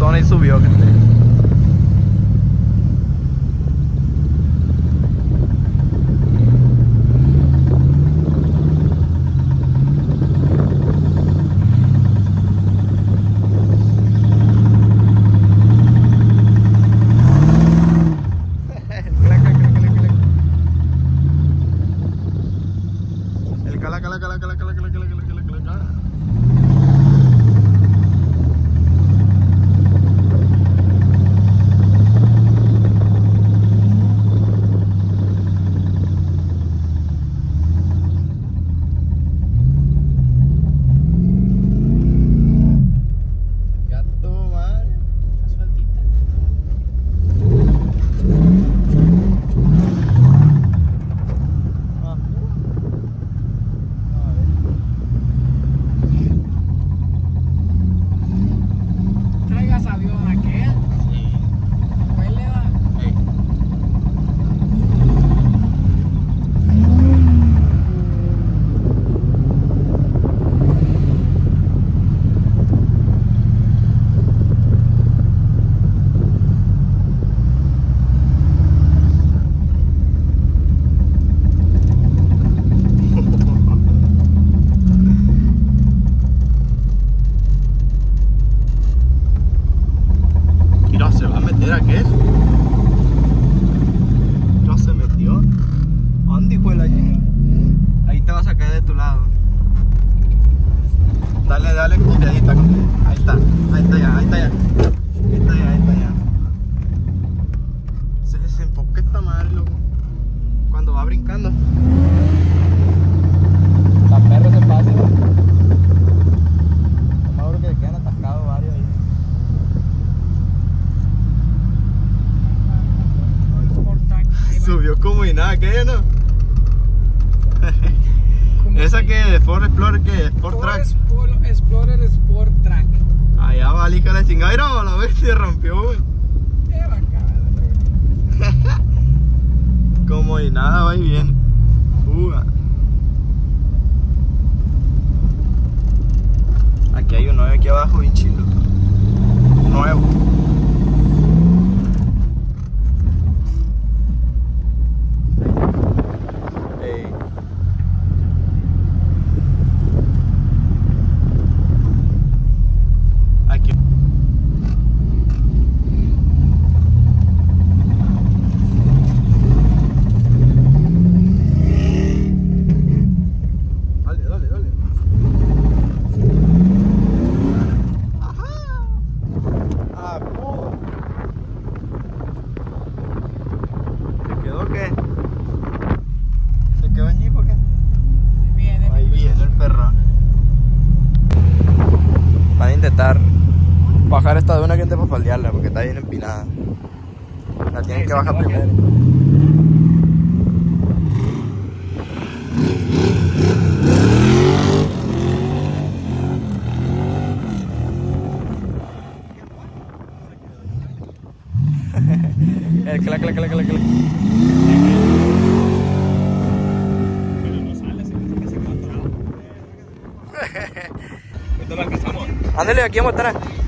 Sony subió, gente. Ford Explorer qué? ¿Sport Ford Track? Explorer Sport Track. Ah, Allá va, hija la chingada. Mira, la bestia rompió. tienen que bajar primero. El clac, clac, clac, clac, clac. Pero no sale, se me hace que se va a Entonces lo alcanzamos. Ándale, aquí vamos a estar.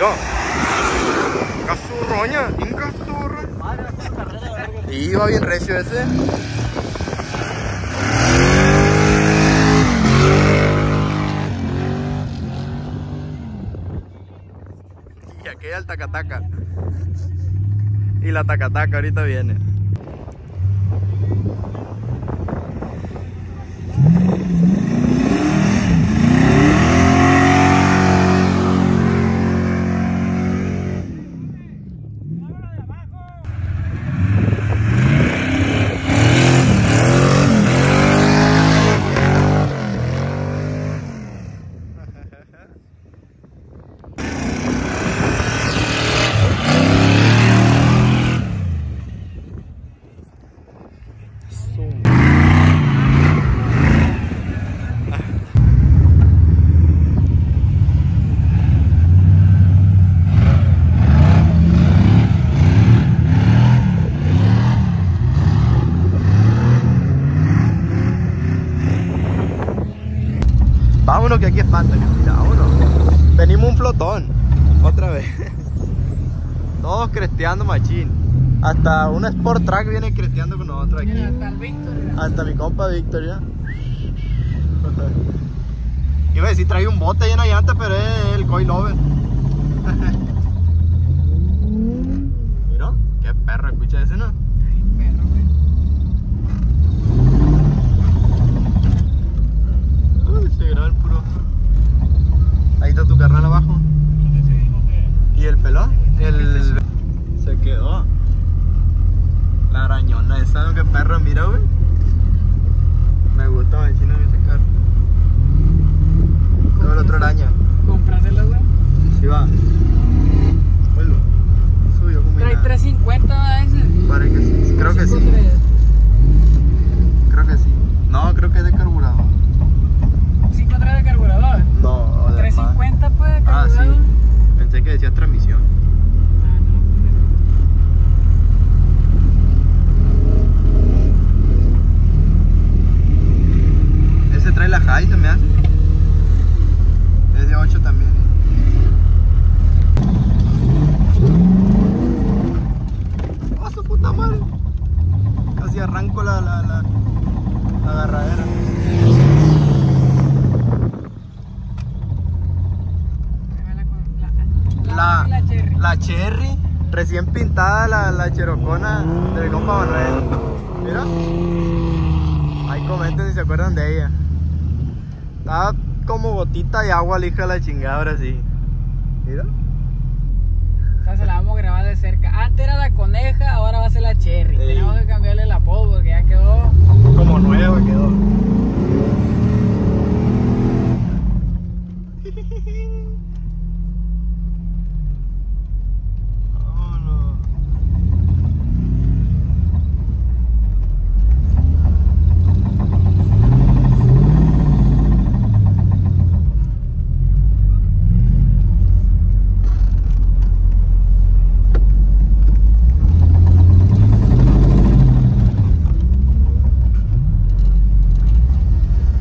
Yo. Casturroña, un casturro. Iba bien recio ese. Y aquella el tacataca. Y la tacataca ahorita viene. Todos cresteando machín. Hasta un Sport Track viene cresteando con nosotros aquí. Mira, hasta el Víctor. mira. Hasta mi compa Víctor ya. Iba a decir trae un bote lleno de llanta, pero es el coilover. Mira, qué perro, escucha ese, ¿no? Ay, perro, güey. Uy, se graba el puro. Ahí está tu carnal abajo. ¿Y el pelón? El... Se quedó. La arañona esa, ¿no? Qué perro, mira, güey. Me gusta machina ese carro. Luego la otra araña. Comprásela, güey. Sí va. Vuelvo. Subió como Trae nada. 350 ¿verdad, ese. Parece que sí. Creo que sí. 5.3. Creo que sí. No, creo que es de carburador. 5.3 de carburador. No, o de 350 pues de Ah, carburador. sí. Pensé que decía transmisión. Ah, no. Ese trae la high, se me hace. Es de 8 también. ¡Oh, su puta madre! Casi arranco la, la, la, la agarradera. Ahí va la con- la- La, la cherry. la cherry, recién pintada la, la cherocona de mi compa Manuel. Mira. Ahí comenten si se acuerdan de ella. Estaba como gotita de agua la hija de la chingada ahora sí. Mira. Esta se la vamos a grabar de cerca. Antes era la coneja, ahora va a ser la cherry. Sí. Tenemos que cambiarle el apodo porque ya quedó. Como nueva quedó. Vámonos.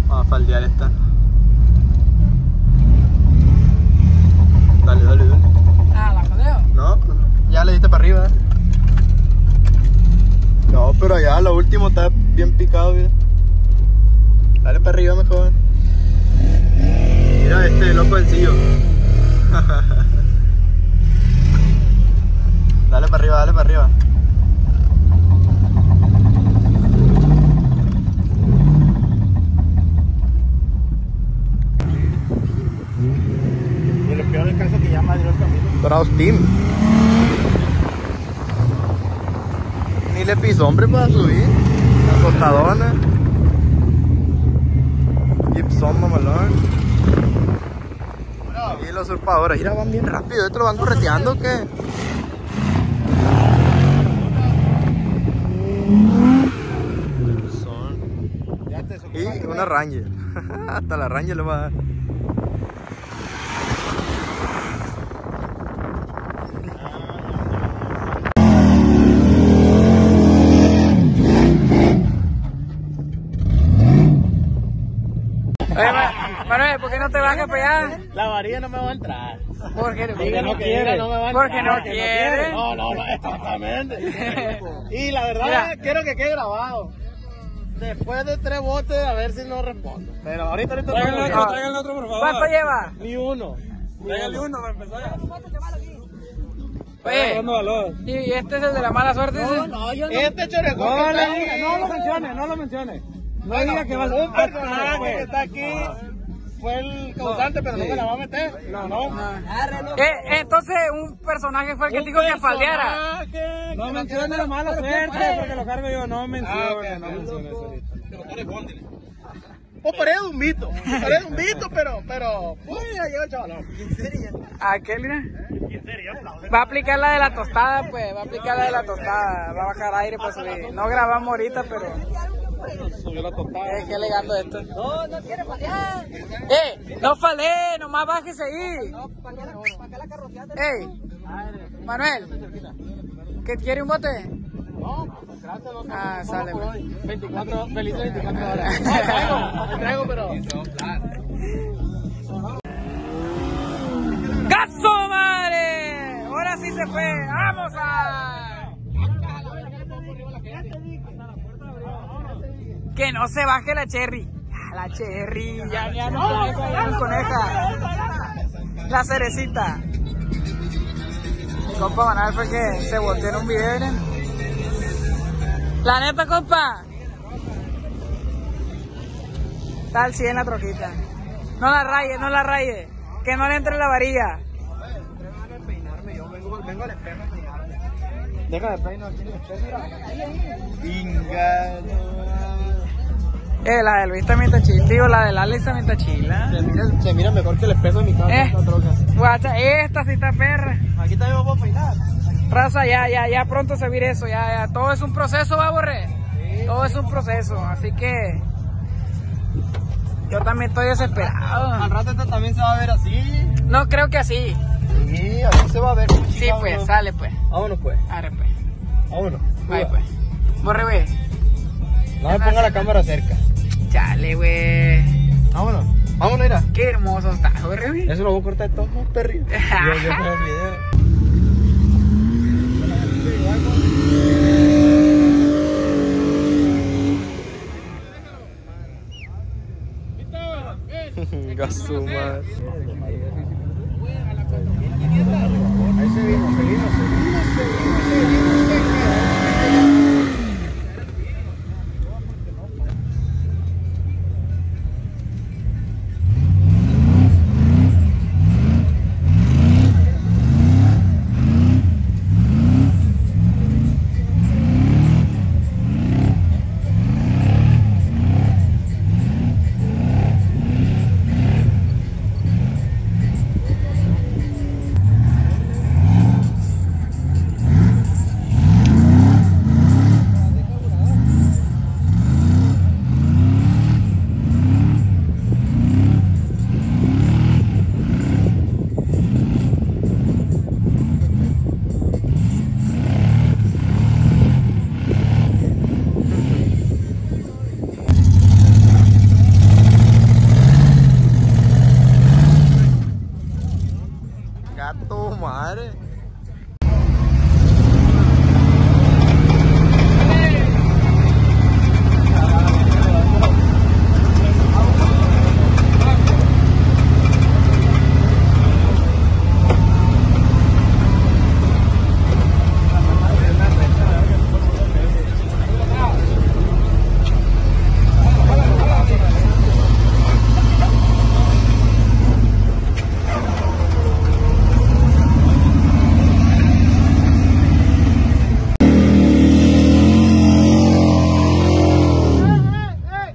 Vamos a faldear esta. Dale, dale, dale. Ah, la jodeo. No, pues, ya le diste para arriba. No, pero allá lo último está bien picado, mira. Dale para arriba mejor. Mira este loco sencillo. dale para arriba, dale para arriba. Y lo peor del caso que ya madrió el camino. Dorados Team. Le piso hombre para subir. La tostadona. Gibson mamalón. Y los usurpadores. Mira, van bien rápido. ¿Estos lo van correteando o qué? Y una Ranger. Hasta la Ranger le va a dar. Oye, Ma- Manuel, ¿por qué no te bajas para allá? La varilla no me va a entrar. Porque Diga no quiere. No me va a Porque entrar, no quiere. No, no, no, exactamente. Y la verdad, Mira. quiero que quede grabado. Después de tres botes, a ver si no respondo. Pero ahorita, ahorita Traigan no. otro, traigan otro, por ¿Cuánto lleva? Ni uno. Tráigale uno para empezar. Oye. ¿y este es el de la mala suerte? ese? Este chorecón No, que le está diga, ahí, no lo eh, mencione, no lo mencione. No bueno, diga que vas Un personaje que está aquí fue el causante, pero no me la va a meter. No, no. Eh, entonces un personaje fue el que dijo que faldeara. No mencione la mala suerte, porque lo cargo yo. No mencione, Ah, ok, no no, mencione eso ahorita. Pues parece un mito, parece un mito, pero, pero, uy, ya llegó el chavalón. Aquel, mira. Va a aplicar la de la tostada, pues. Va a aplicar la de la tostada. Va a bajar aire para subir. No grabamos ahorita, pero. Subió la tostada. Eh, ¿Qué alegando esto? No, no quiere falear. ¡Eh! ¡No falé! ¡Nomás bájese ahí! No, ¿para qué la, para ¡Ey! Manuel, ¿qué quiere un bote? No, gracias, no, Ah, sale. 24, pues. feliz 24 horas. Traigo, traigo, pero. ¡Gaso, madre! Ahora sí se fue. ¡Vamos a! Que no se baje la cherry. La cherry, ya, ya no no coneja. La cerecita. Compa Manuel fue que se volteó en un video. La neta, compa. Está al 100 la troquita. No la raye, no la raye. Que no le entre la varilla. Deja de peinar en el espejo. Eh, la de Luis también está chila. Digo, la de Alex también está chila. Se mira, se mira mejor que el espejo de mi casa. Eh. Guacha, esta sí está perra. Aquí también vamos a peinar. Raza, ya, ya, ya pronto se vira eso. Ya, ya. Todo es un proceso, va, Borre. Todo es un proceso. Así que. Yo también estoy Al desesperado. rato esta también se va a ver así. No creo que así. Sí, así se va a ver. Sí, pues, sale, pues. Vámonos pues. Arre, pues. Vámonos. Bye, pues. Borre, güey. No me ponga la cámara cerca. Chale, güey. Vámonos. Vámonos, mira. Qué hermoso está, güey. Eso lo voy a cortar de todo, perrillo. Yo, yo con el video. Gasumar. Ahí seguimos, seguimos, seguimos, Gato madre.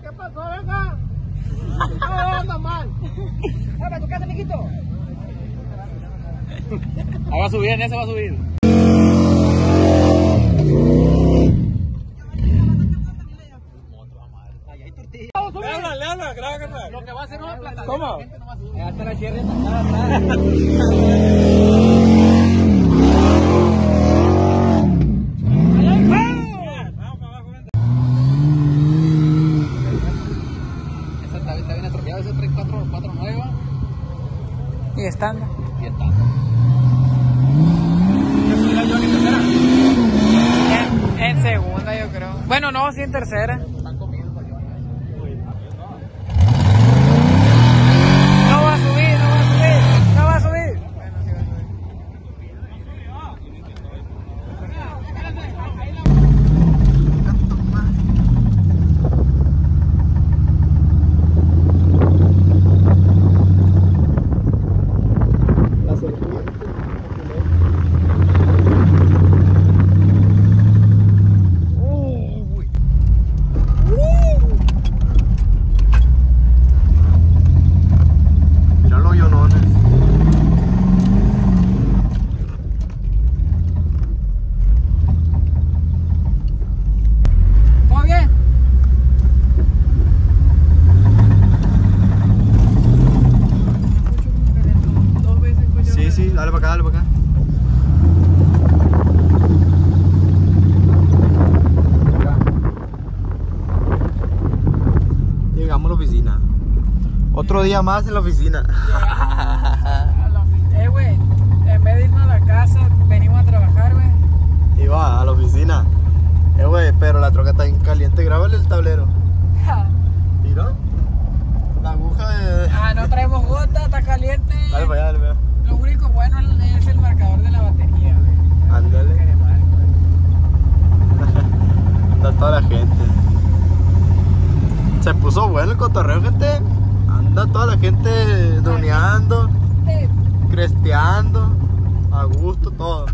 ¿Qué pasó? Venga. No, anda mal. Venga, tu casa, mijito. Ahí va a subir, en ese va a subir. Le habla, le habla, grábame. Lo que va a hacer una plata. ¿Cómo? Ya está la cherry Vamos para abajo, vente. Esa está, bien atrofiada, ese 3449 Y estándar. más en la oficina. Eh, güey, en vez de irnos a la casa, venimos a trabajar, güey. va a la oficina. Eh, güey, pero la troca está bien caliente. Grábale el tablero. ¿Tiro? La aguja de... Ah, no traemos gota, está caliente. Dale dale. Lo único bueno es el marcador de la batería, güey. Ándale. Anda toda la gente. Se puso bueno el cotorreo, gente. Anda toda la gente duneando, cresteando, a gusto, todo.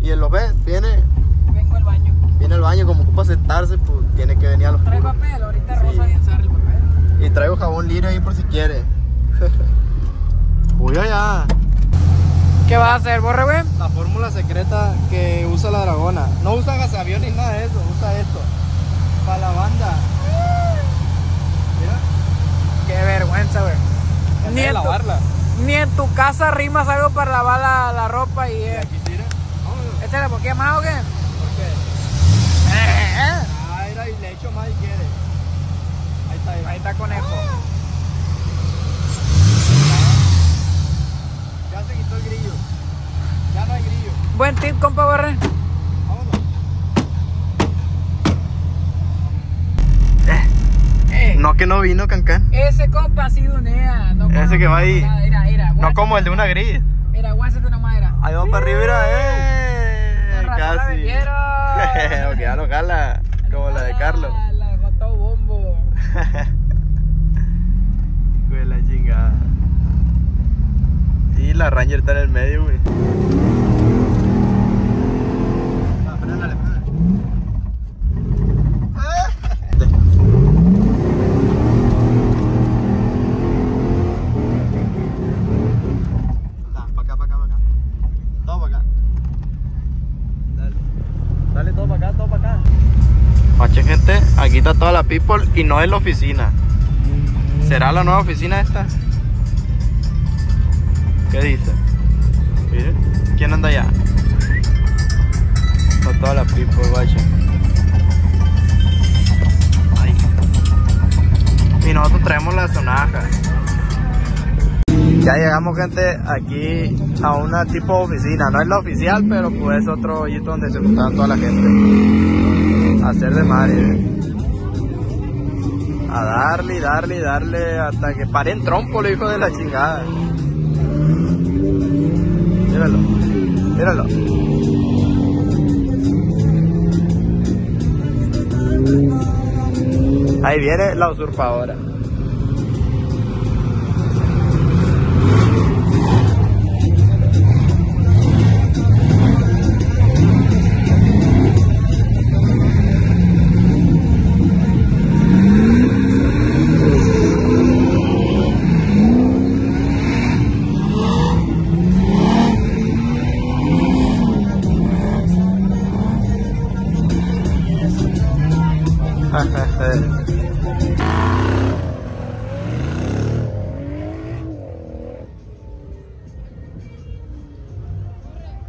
Y el López viene, Vengo al baño. viene al baño como ocupa sentarse, pues tiene que venir a los Trae papel, ahorita Sí. Rosa bien el papel. Y traigo jabón libre ahí por si quiere. Uy, allá. ¿Qué vas a hacer, borre, güey? La fórmula secreta que usa la dragona. No usa gasavión ni nada de eso, usa esto. Para la banda. Qué vergüenza, güey. Ni en, tu, lavarla. ni en tu casa rimas algo para lavar la, la ropa y... Eh. Aquí tira. ¿Este le poquilla más o qué? ¿Por qué? Eh, Ah, era y le echo más si quiere. Ahí está, eh. Ahí está conejo. Ya se quitó el grillo. Ya no hay grillo. Buen tip, compa, borre. Vámonos. Eh, No que no vino Cancán. Ese compa sí dunea. No Ese que va ahí. Era, era. No como el de una gris. Era, guásate nomás, era. Ahí vamos para arriba, eh. Casi. Porque ya no jala. Como la de Carlos. La gotó bombo. Güey, la chingada. Y la Ranger está en el medio, güey. Para acá, para acá, para acá. Todo para acá. Dale. Dale todo para acá, todo para acá. Mache gente, aquí está toda la people y no es la oficina. ¿Será la nueva oficina esta? ¿Qué dice? Mire, ¿quién anda allá? Está toda la people, vaya. Ay. Y nosotros traemos la sonaja. Ya llegamos gente aquí a una tipo oficina, no es la oficial, pero pues es otro hoyito donde se juntaban toda la gente. Hacer de madre. A darle y darle y darle hasta que pare en trompo, el hijo de la chingada. Míralo, míralo. Ahí viene la usurpadora.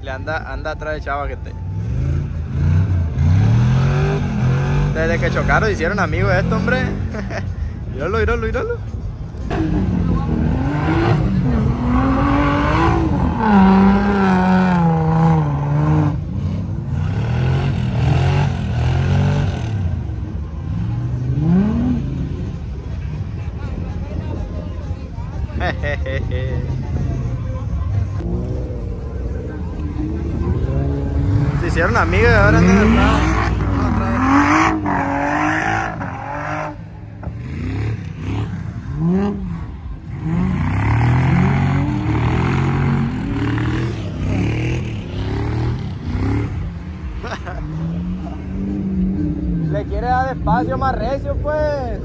Anda, anda atrás de chava que te. Desde que chocaron hicieron amigos esto, hombre. míralo, míralo, míralo. Hicieron amigos y ahora andan atrás. Le quiere dar espacio más recio, pues.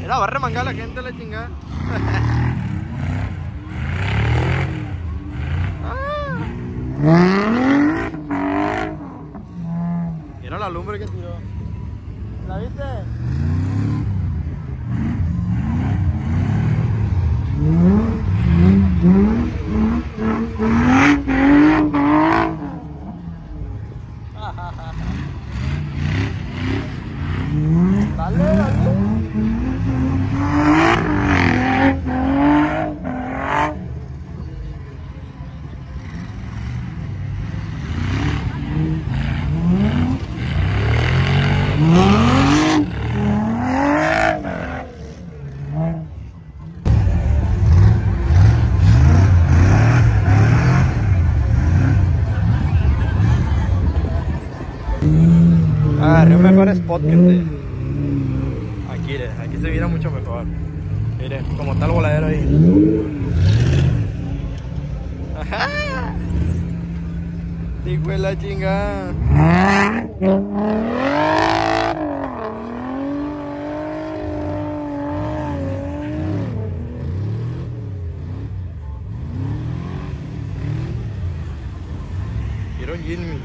Mira, va a remangar la gente la chingada. Ah. Mira la lumbre que tiró. ¿La viste? Dale, dale. Agarré un mejor spot, gente. Aquí, mire, aquí se mira mucho mejor. Mire, como está el voladero ahí. Ajá. Hijo de la chingada. Quiero Jimmy.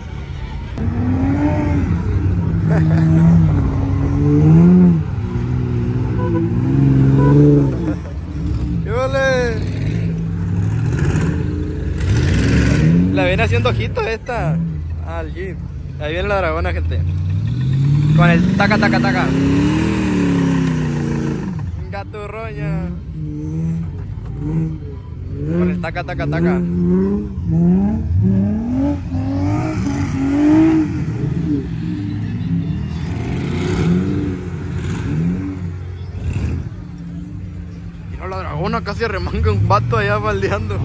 ¡Qué vale! La viene haciendo ojitos esta al jeep. Ahí viene la dragona, gente. Con el taca taca taca. Gato roña. Con el taca taca taca. Dragona casi arremanga un vato allá baldeando.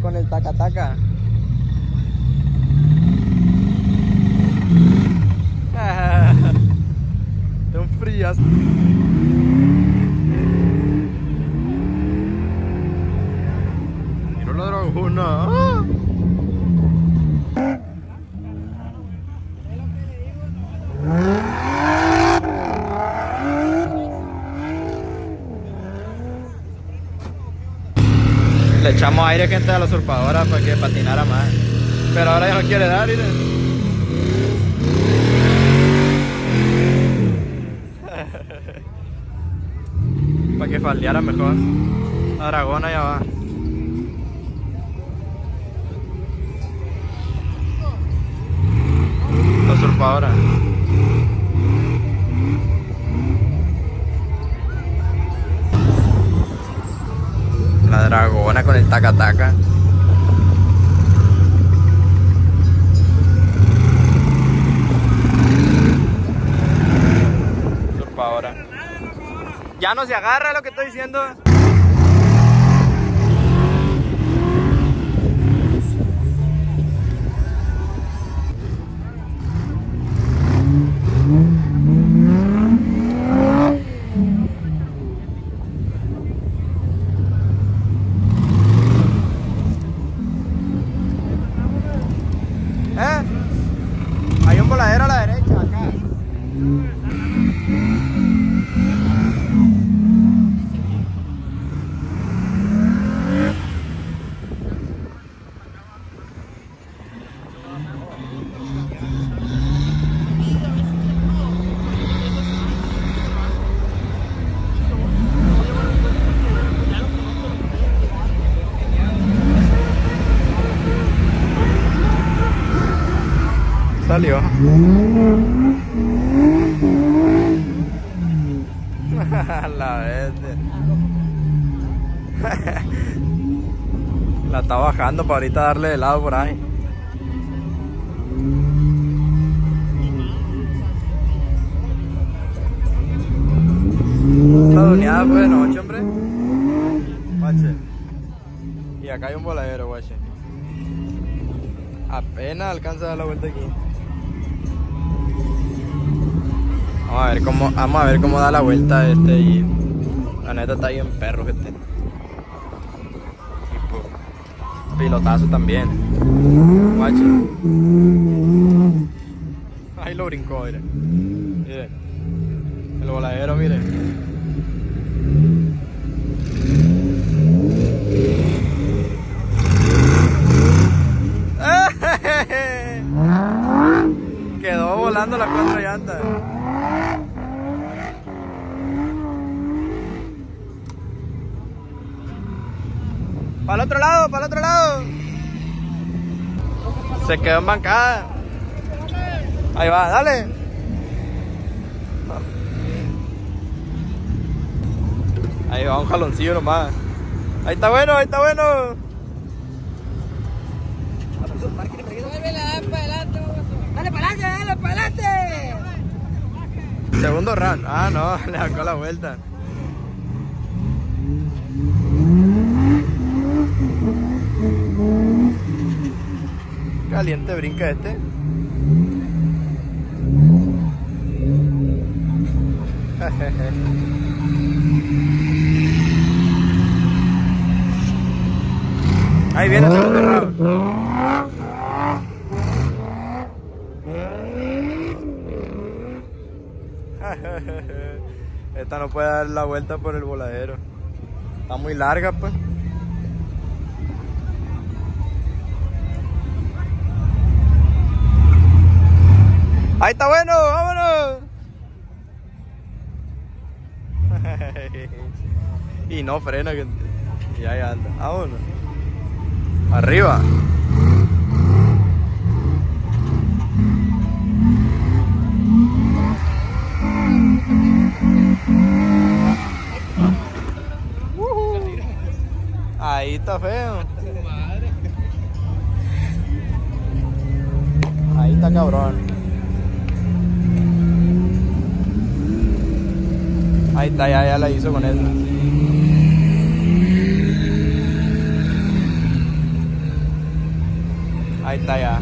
Con el taca taca. Son frías. Echamos aire gente a la usurpadora para que patinara más. Pero ahora ya no quiere dar, para que faldeara mejor. La dragona ya va. Ya no se agarra lo que estoy diciendo. ¿Eh? Hay un voladero a la derecha, acá. Salió. La vez. La está bajando para ahorita darle helado por ahí. Está doneada pues de noche, hombre. Y acá hay un voladero, guache. Apenas alcanza a dar la vuelta aquí. Vamos a ver cómo, vamos a ver cómo da la vuelta este y la neta está bien perro este. Tipo. Pilotazo también. Guacho. Ahí lo brincó, mire. Mire. El voladero, mire. Quedó volando las cuatro llantas. Para el otro lado, para el otro lado. Se quedó en bancada. Ahí va, dale. Ahí va un jaloncillo nomás. Ahí está bueno, ahí está bueno. Dale para adelante, dale para adelante. Segundo round. Ah, no, le sacó la vuelta. Caliente brinca este. Ahí viene segundo round. Esta no puede dar la vuelta por el voladero. Está muy larga, pues. Ahí está bueno, vámonos. y no frena, que y ahí anda. Vámonos. Arriba. Ahí está feo. Ahí está cabrón. Ahí está, ya, ya la hizo con eso. Ahí está ya.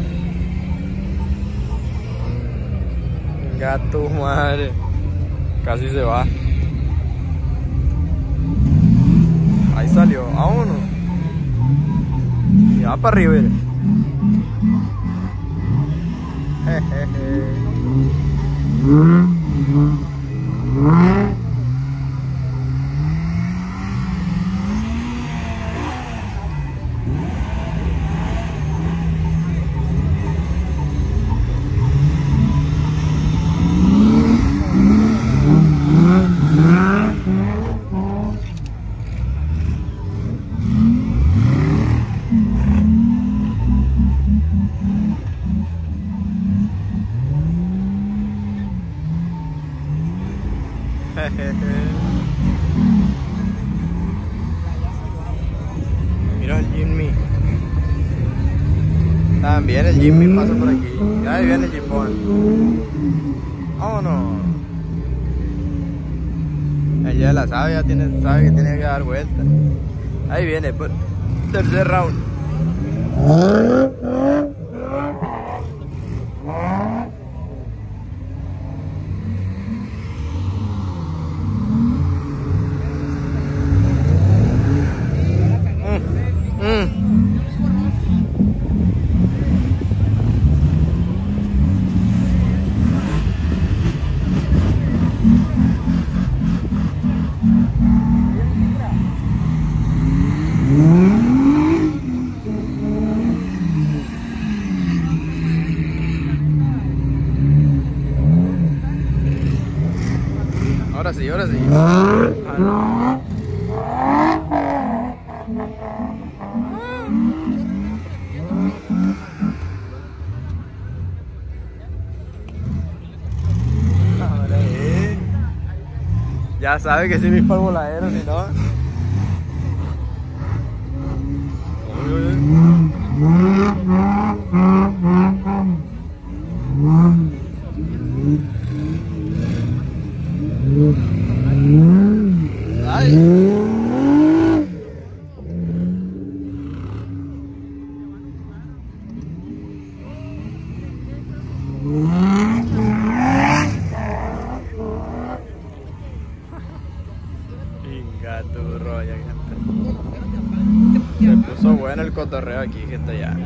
Gato madre. Casi se va. Ahí salió, vámonos. Y va para arriba. Jejeje. Jimmy pasa por aquí. Ahí viene el Jimpón. Vámonos. Él ya la sabe, ya tiene, sabe que tiene que dar vuelta. Ahí viene, pues. Tercer round. Ya sabe que si mis voladero, si no. Uy, uy. Ay. Inga tu rollo. Se puso bueno el cotorreo aquí, gente, ya.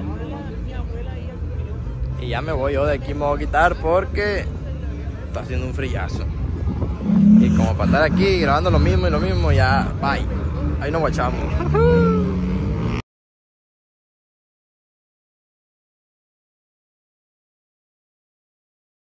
Y ya me voy yo de aquí, me voy a quitar porque está haciendo un frillazo. Y como para estar aquí grabando lo mismo y lo mismo, ya, bye. Ahí nos guachamos.